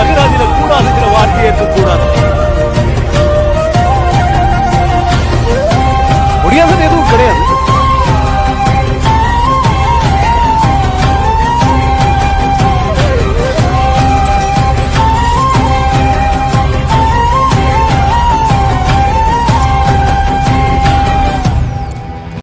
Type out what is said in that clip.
அகராதியில கூடாதுங்கிற வார்த்தையை ஏற்கக்கூடாது. முடியாதுன்னு எதுவும் கிடையாது.